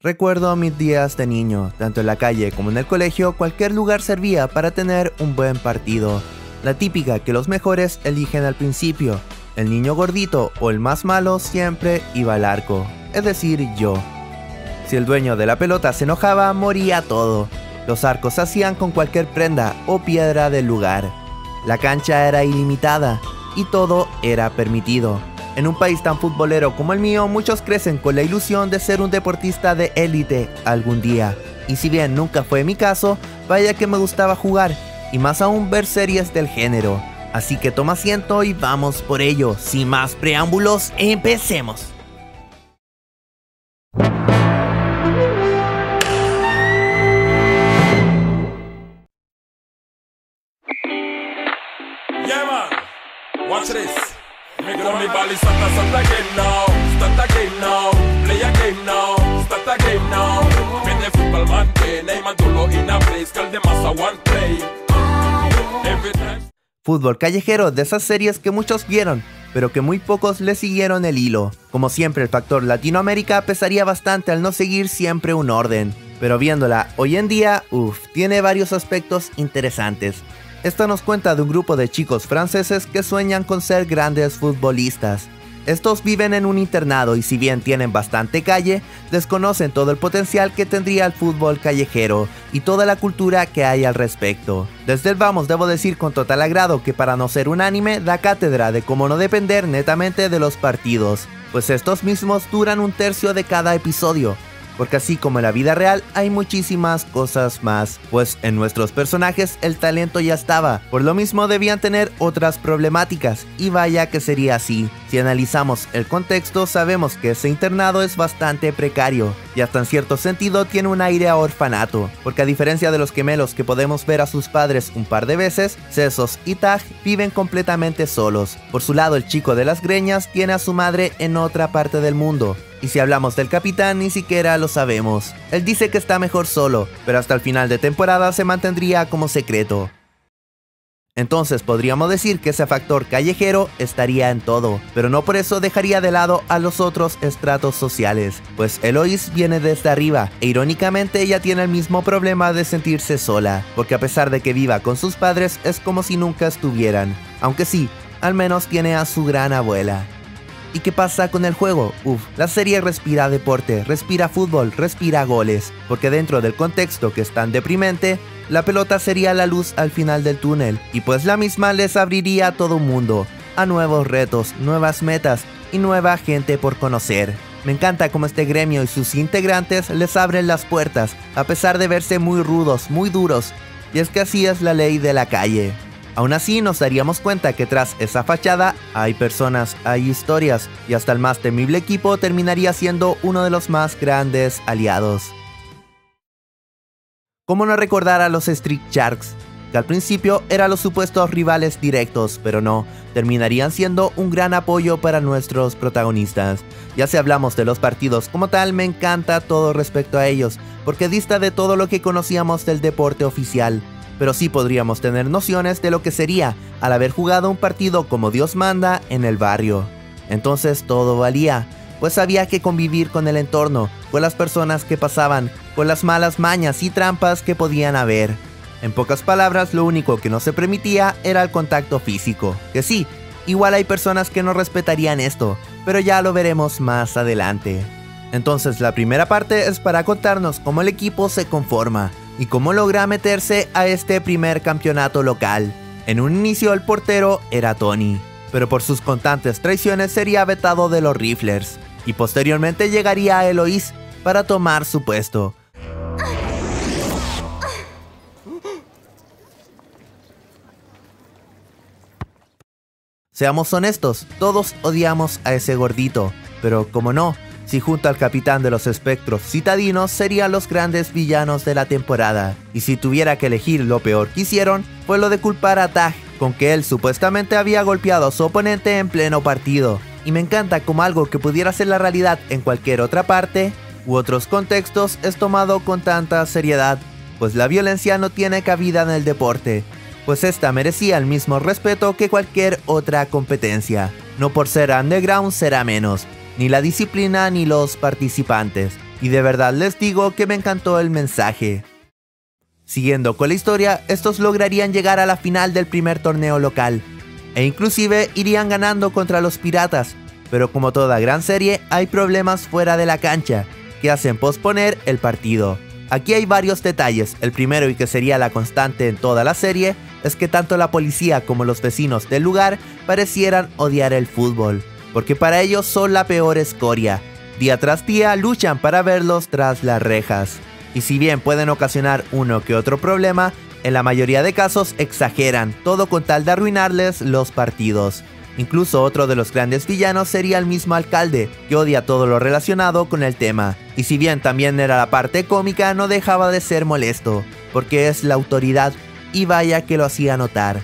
Recuerdo mis días de niño, tanto en la calle como en el colegio, cualquier lugar servía para tener un buen partido. La típica que los mejores eligen al principio. El niño gordito o el más malo siempre iba al arco, es decir, yo. Si el dueño de la pelota se enojaba, moría todo. Los arcos se hacían con cualquier prenda o piedra del lugar. La cancha era ilimitada y todo era permitido. En un país tan futbolero como el mío, muchos crecen con la ilusión de ser un deportista de élite algún día. Y si bien nunca fue mi caso, vaya que me gustaba jugar, y más aún ver series del género. Así que toma asiento y vamos por ello. Sin más preámbulos, empecemos. Fútbol callejero de esas series que muchos vieron, pero que muy pocos le siguieron el hilo. Como siempre, el factor Latinoamérica pesaría bastante al no seguir siempre un orden. Pero viéndola hoy en día, uff, tiene varios aspectos interesantes. Esta nos cuenta de un grupo de chicos franceses que sueñan con ser grandes futbolistas. Estos viven en un internado y si bien tienen bastante calle, desconocen todo el potencial que tendría el fútbol callejero y toda la cultura que hay al respecto. Desde el vamos debo decir con total agrado que para no ser un anime da cátedra de cómo no depender netamente de los partidos, pues estos mismos duran un tercio de cada episodio, porque así como en la vida real hay muchísimas cosas más, pues en nuestros personajes el talento ya estaba, por lo mismo debían tener otras problemáticas, y vaya que sería así. Si analizamos el contexto sabemos que ese internado es bastante precario, y hasta en cierto sentido tiene un aire a orfanato, porque a diferencia de los gemelos que podemos ver a sus padres un par de veces, Sesos y Tag viven completamente solos. Por su lado el chico de las greñas tiene a su madre en otra parte del mundo, y si hablamos del capitán, ni siquiera lo sabemos. Él dice que está mejor solo, pero hasta el final de temporada se mantendría como secreto. Entonces podríamos decir que ese factor callejero estaría en todo, pero no por eso dejaría de lado a los otros estratos sociales, pues Eloise viene desde arriba e irónicamente ella tiene el mismo problema de sentirse sola, porque a pesar de que viva con sus padres es como si nunca estuvieran, aunque sí, al menos tiene a su gran abuela. ¿Y qué pasa con el juego? Uf, la serie respira deporte, respira fútbol, respira goles, porque dentro del contexto que es tan deprimente, la pelota sería la luz al final del túnel, y pues la misma les abriría a todo un mundo, a nuevos retos, nuevas metas y nueva gente por conocer. Me encanta cómo este gremio y sus integrantes les abren las puertas, a pesar de verse muy rudos, muy duros, y es que así es la ley de la calle. Aún así nos daríamos cuenta que tras esa fachada hay personas, hay historias y hasta el más temible equipo terminaría siendo uno de los más grandes aliados. ¿Cómo no recordar a los Street Sharks? Que al principio eran los supuestos rivales directos, pero no, terminarían siendo un gran apoyo para nuestros protagonistas. Ya si hablamos de los partidos como tal, me encanta todo respecto a ellos, porque dista de todo lo que conocíamos del deporte oficial pero sí podríamos tener nociones de lo que sería al haber jugado un partido como Dios manda en el barrio. Entonces todo valía, pues había que convivir con el entorno, con las personas que pasaban, con las malas mañas y trampas que podían haber. En pocas palabras, lo único que no se permitía era el contacto físico, que sí, igual hay personas que no respetarían esto, pero ya lo veremos más adelante. Entonces la primera parte es para contarnos cómo el equipo se conforma, y cómo logra meterse a este primer campeonato local. En un inicio el portero era Tony, pero por sus constantes traiciones sería vetado de los Riflers, y posteriormente llegaría a Eloise para tomar su puesto. Seamos honestos, todos odiamos a ese gordito, pero como no, si junto al capitán de los espectros citadinos serían los grandes villanos de la temporada. Y si tuviera que elegir lo peor que hicieron, fue lo de culpar a Tag, con que él supuestamente había golpeado a su oponente en pleno partido. Y me encanta como algo que pudiera ser la realidad en cualquier otra parte u otros contextos es tomado con tanta seriedad, pues la violencia no tiene cabida en el deporte, pues esta merecía el mismo respeto que cualquier otra competencia. No por ser underground será menos, ni la disciplina ni los participantes. y de verdad les digo que me encantó el mensaje. Siguiendo con la historia, estos lograrían llegar a la final del primer torneo local, e inclusive irían ganando contra los piratas, pero como toda gran serie hay problemas fuera de la cancha, que hacen posponer el partido. Aquí hay varios detalles, el primero y que sería la constante en toda la serie, es que tanto la policía como los vecinos del lugar parecieran odiar el fútbol, porque para ellos son la peor escoria. Día tras día luchan para verlos tras las rejas y si bien pueden ocasionar uno que otro problema, en la mayoría de casos exageran, todo con tal de arruinarles los partidos. Incluso otro de los grandes villanos sería el mismo alcalde, que odia todo lo relacionado con el tema. Y si bien también era la parte cómica, no dejaba de ser molesto, porque es la autoridad, y vaya que lo hacía notar.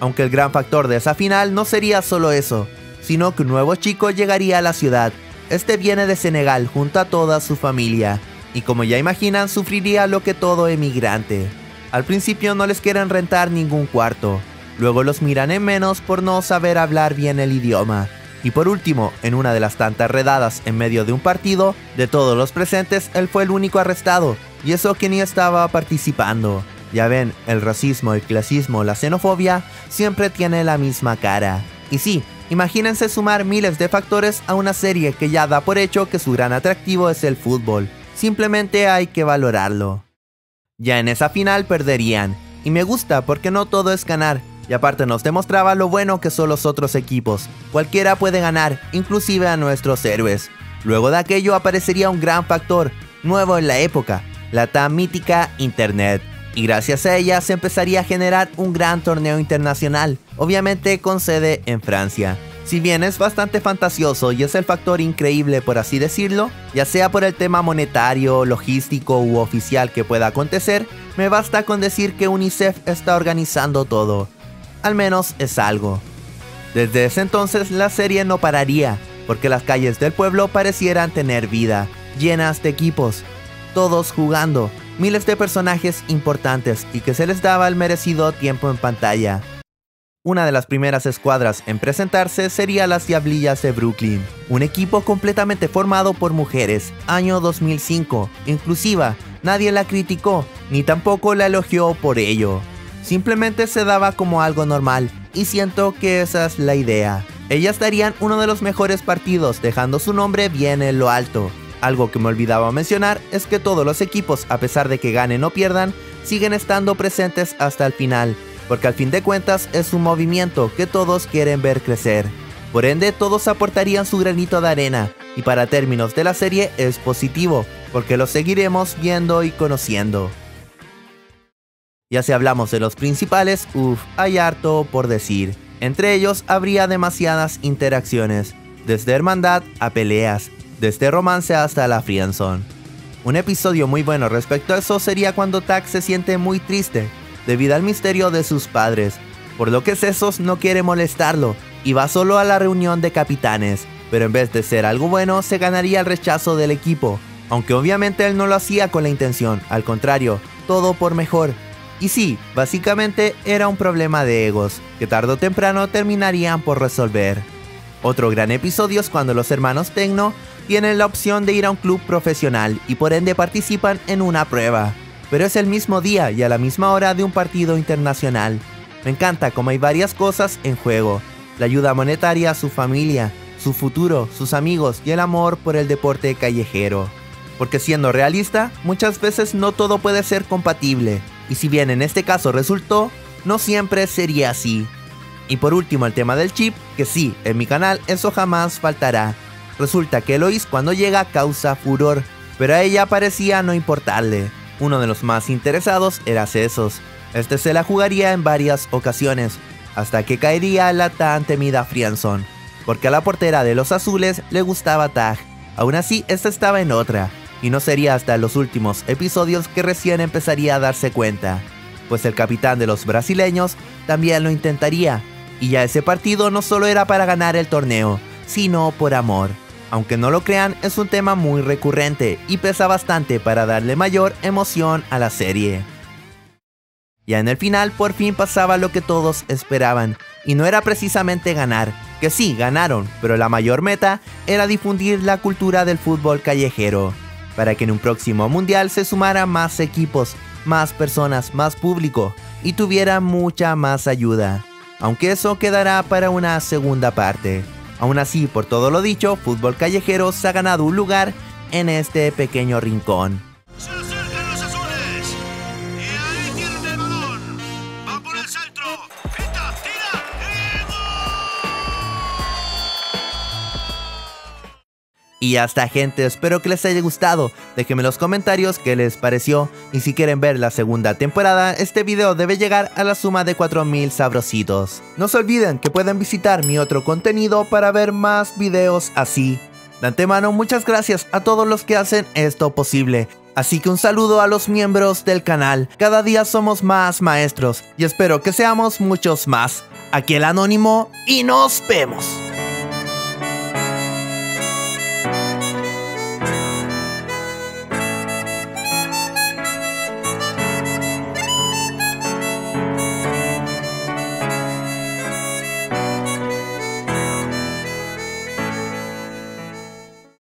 Aunque el gran factor de esa final no sería solo eso, sino que un nuevo chico llegaría a la ciudad. Este viene de Senegal junto a toda su familia, y como ya imaginan sufriría lo que todo emigrante. Al principio no les quieren rentar ningún cuarto, luego los miran en menos por no saber hablar bien el idioma. Y por último, en una de las tantas redadas en medio de un partido, de todos los presentes, él fue el único arrestado, y eso que ni estaba participando. Ya ven, el racismo, el clasismo, la xenofobia siempre tiene la misma cara. Y sí, imagínense sumar miles de factores a una serie que ya da por hecho que su gran atractivo es el fútbol, simplemente hay que valorarlo. Ya en esa final perderían, y me gusta porque no todo es ganar, y aparte nos demostraba lo bueno que son los otros equipos, cualquiera puede ganar, inclusive a nuestros héroes. Luego de aquello aparecería un gran factor, nuevo en la época, la tan mítica Internet, y gracias a ella se empezaría a generar un gran torneo internacional, obviamente con sede en Francia. Si bien es bastante fantasioso y es el factor increíble por así decirlo, ya sea por el tema monetario, logístico u oficial que pueda acontecer, me basta con decir que UNICEF está organizando todo. Al menos es algo. Desde ese entonces la serie no pararía, porque las calles del pueblo parecieran tener vida, llenas de equipos, todos jugando, miles de personajes importantes y que se les daba el merecido tiempo en pantalla. Una de las primeras escuadras en presentarse sería las Diablillas de Brooklyn, un equipo completamente formado por mujeres, año 2005, inclusiva, nadie la criticó, ni tampoco la elogió por ello. Simplemente se daba como algo normal, y siento que esa es la idea. Ellas darían uno de los mejores partidos, dejando su nombre bien en lo alto. Algo que me olvidaba mencionar es que todos los equipos, a pesar de que ganen o pierdan, siguen estando presentes hasta el final, porque al fin de cuentas es un movimiento que todos quieren ver crecer. Por ende, todos aportarían su granito de arena, y para términos de la serie es positivo, porque lo seguiremos viendo y conociendo. Ya si hablamos de los principales, uff, hay harto por decir. Entre ellos habría demasiadas interacciones, desde hermandad a peleas, desde romance hasta la friendzone. Un episodio muy bueno respecto a eso sería cuando Tak se siente muy triste debido al misterio de sus padres, por lo que Sesos no quiere molestarlo y va solo a la reunión de capitanes, pero en vez de ser algo bueno se ganaría el rechazo del equipo, aunque obviamente él no lo hacía con la intención, al contrario, todo por mejor. Y sí, básicamente era un problema de egos, que tarde o temprano terminarían por resolver. Otro gran episodio es cuando los hermanos Tecno tienen la opción de ir a un club profesional y por ende participan en una prueba pero es el mismo día y a la misma hora de un partido internacional. Me encanta como hay varias cosas en juego. La ayuda monetaria a su familia, su futuro, sus amigos y el amor por el deporte callejero. Porque siendo realista, muchas veces no todo puede ser compatible, y si bien en este caso resultó, no siempre sería así. Y por último el tema del chip, que sí, en mi canal eso jamás faltará. Resulta que Eloise cuando llega causa furor, pero a ella parecía no importarle. Uno de los más interesados era Cesos. Este se la jugaría en varias ocasiones, hasta que caería la tan temida Frianson, porque a la portera de los azules le gustaba Tag. Aún así, esta estaba en otra, y no sería hasta los últimos episodios que recién empezaría a darse cuenta, pues el capitán de los brasileños también lo intentaría, y ya ese partido no solo era para ganar el torneo, sino por amor. Aunque no lo crean, es un tema muy recurrente y pesa bastante para darle mayor emoción a la serie. Ya en el final por fin pasaba lo que todos esperaban, y no era precisamente ganar, que sí, ganaron, pero la mayor meta era difundir la cultura del fútbol callejero. para que en un próximo mundial se sumara más equipos, más personas, más público y tuviera mucha más ayuda. Aunque eso quedará para una segunda parte. Aún así, por todo lo dicho, Fútbol Callejero se ha ganado un lugar en este pequeño rincón. Y hasta gente, espero que les haya gustado. Déjenme en los comentarios qué les pareció. Y si quieren ver la segunda temporada, este video debe llegar a la suma de 4000 sabrositos. No se olviden que pueden visitar mi otro contenido para ver más videos así. De antemano, muchas gracias a todos los que hacen esto posible. Así que un saludo a los miembros del canal. Cada día somos más maestros y espero que seamos muchos más. Aquí el anónimo y nos vemos.